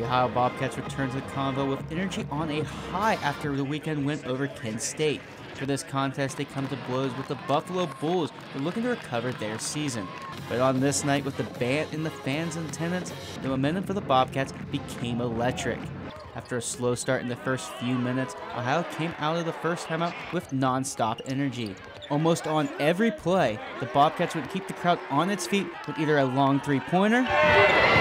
The Ohio Bobcats return to the Convo with energy on a high after the weekend win over Kent State. For this contest, they come to blows with the Buffalo Bulls, who are looking to recover their season. But on this night, with the band and the fans in attendance, the momentum for the Bobcats became electric. After a slow start in the first few minutes, Ohio came out of the first timeout with non-stop energy. Almost on every play, the Bobcats would keep the crowd on its feet with either a long three-pointer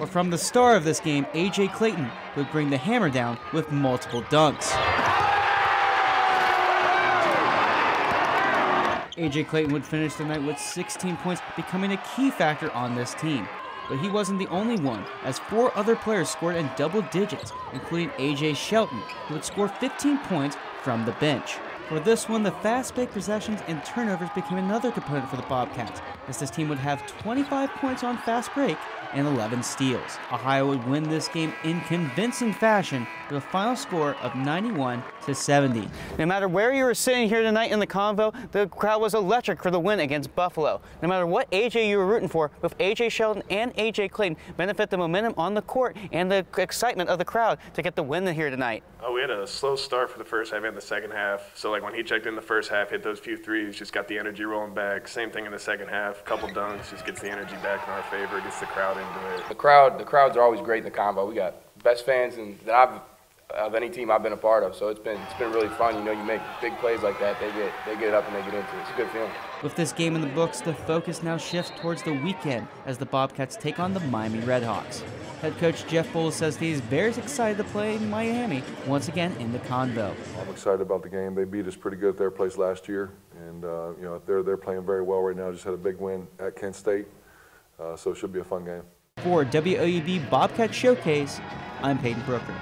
or from the star of this game, AJ Clayton, would bring the hammer down with multiple dunks. AJ Clayton would finish the night with 16 points, becoming a key factor on this team. But he wasn't the only one, as four other players scored in double digits, including AJ Sheldon, who would score 15 points from the bench. For this one, the fast break possessions and turnovers became another component for the Bobcats, as this team would have 25 points on fast break and 11 steals. Ohio would win this game in convincing fashion with a final score of 91 to 70. No matter where you were sitting here tonight in the convo, the crowd was electric for the win against Buffalo. No matter what AJ you were rooting for, both AJ Sheldon and AJ Clayton benefit the momentum on the court and the excitement of the crowd to get the win here tonight. Oh, we had a slow start for the first half and the second half. So like when he checked in the first half, hit those few threes, just got the energy rolling back. Same thing in the second half, couple dunks, just gets the energy back in our favor, gets the crowd into it. The crowd, the crowds are always great in the Convo. We got best fans and that I've of any team I've been a part of. So it's been it's been really fun. You know, you make big plays like that, they get they get it up and they get into it. It's a good feeling. With this game in the books, the focus now shifts towards the weekend as the Bobcats take on the Miami Redhawks. Head coach Jeff Boals says he's very excited to play Miami once again in the Convo. I'm excited about the game. They beat us pretty good at their place last year, and uh, you know they're they're playing very well right now. Just had a big win at Kent State, uh, so it should be a fun game. For WOUB Bobcat Showcase, I'm Payton Brooker.